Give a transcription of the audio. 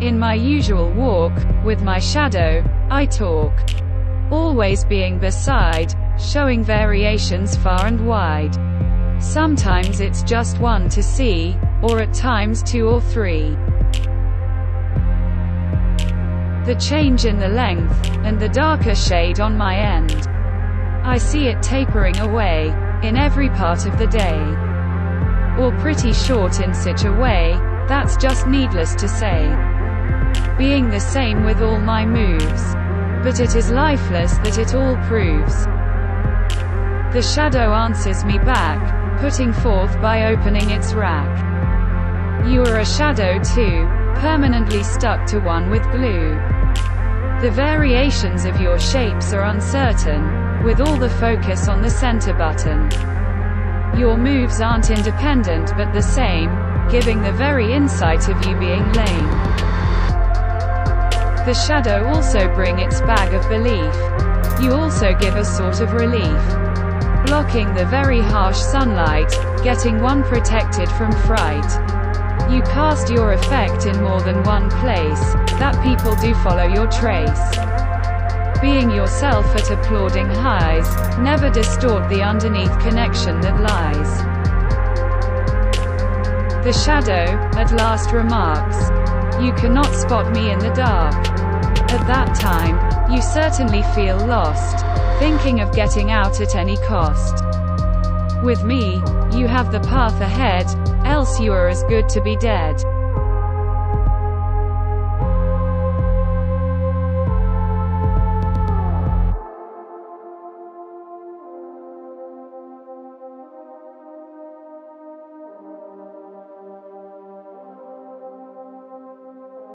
In my usual walk, with my shadow, I talk. Always being beside, showing variations far and wide. Sometimes it's just one to see, or at times two or three. The change in the length, and the darker shade on my end. I see it tapering away, in every part of the day. Or pretty short in such a way, that's just needless to say. Being the same with all my moves. But it is lifeless that it all proves. The shadow answers me back, putting forth by opening its rack. You are a shadow too, permanently stuck to one with glue. The variations of your shapes are uncertain, with all the focus on the center button. Your moves aren't independent but the same, giving the very insight of you being lame. The shadow also bring its bag of belief. You also give a sort of relief. Blocking the very harsh sunlight, getting one protected from fright. You cast your effect in more than one place, that people do follow your trace. Being yourself at applauding highs, never distort the underneath connection that lies. The shadow, at last remarks, You cannot spot me in the dark. At that time, you certainly feel lost, thinking of getting out at any cost. With me, you have the path ahead, else you are as good to be dead.